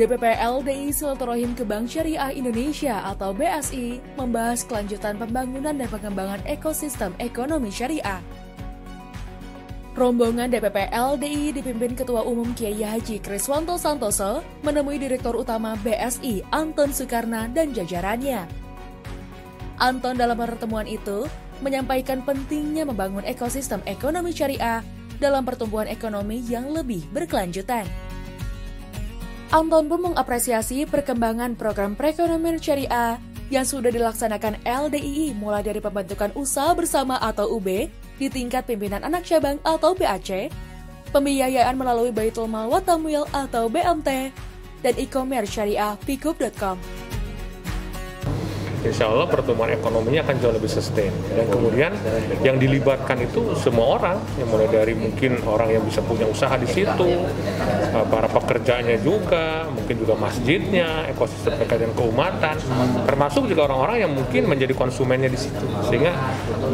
DPP LDI Silaturahim ke Bank Syariah Indonesia atau BSI membahas kelanjutan pembangunan dan pengembangan ekosistem ekonomi syariah. Rombongan DPP LDI dipimpin Ketua Umum Kiai Haji Kriswanto Santoso menemui Direktur Utama BSI Anton Soekarna dan jajarannya. Anton dalam pertemuan itu menyampaikan pentingnya membangun ekosistem ekonomi syariah dalam pertumbuhan ekonomi yang lebih berkelanjutan. Anton pun mengapresiasi perkembangan program perekonomian syariah yang sudah dilaksanakan LDII mulai dari pembentukan usaha bersama atau UB di tingkat pimpinan anak cabang atau PAC, pembiayaan melalui Baitul Mal Watamwil atau BMT, dan e-commerce syariah pikup.com insya Allah pertumbuhan ekonominya akan jauh lebih sustain. Dan kemudian yang dilibatkan itu semua orang, yang mulai dari mungkin orang yang bisa punya usaha di situ, eh, para pekerjanya juga, mungkin juga masjidnya, ekosistem terkait keumatan, termasuk juga orang-orang yang mungkin menjadi konsumennya di situ. Sehingga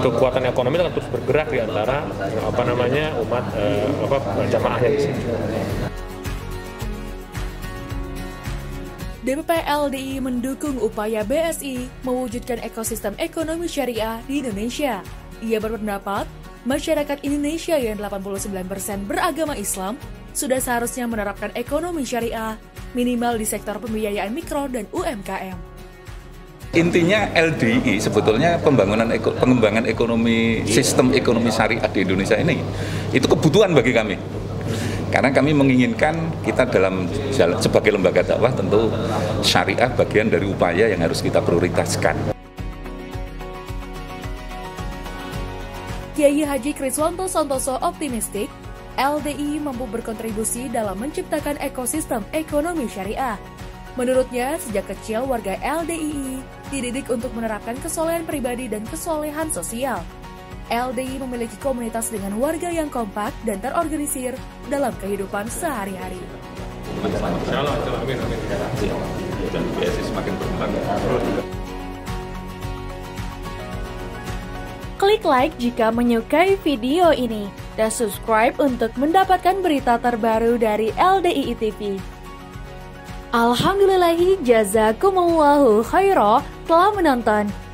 kekuatan ekonomi akan terus bergerak di antara apa namanya umat eh, apa jamaahnya di situ. DPP LDI mendukung upaya BSI mewujudkan ekosistem ekonomi syariah di Indonesia. Ia berpendapat, masyarakat Indonesia yang 89% beragama Islam sudah seharusnya menerapkan ekonomi syariah minimal di sektor pembiayaan mikro dan UMKM. Intinya LDI sebetulnya pembangunan eko, pengembangan ekonomi sistem ekonomi syariah di Indonesia ini itu kebutuhan bagi kami karena kami menginginkan kita dalam sebagai lembaga dakwah tentu syariah bagian dari upaya yang harus kita prioritaskan. Kiai Haji Kriswanto Santoso optimistik LDI mampu berkontribusi dalam menciptakan ekosistem ekonomi syariah. Menurutnya, sejak kecil warga LDII dididik untuk menerapkan kesolehan pribadi dan kesolehan sosial. LDI memiliki komunitas dengan warga yang kompak dan terorganisir dalam kehidupan sehari-hari. Klik like jika menyukai video ini dan subscribe untuk mendapatkan berita terbaru dari LDI TV. Alhamdulillahi jazakumullahu khairah telah menonton.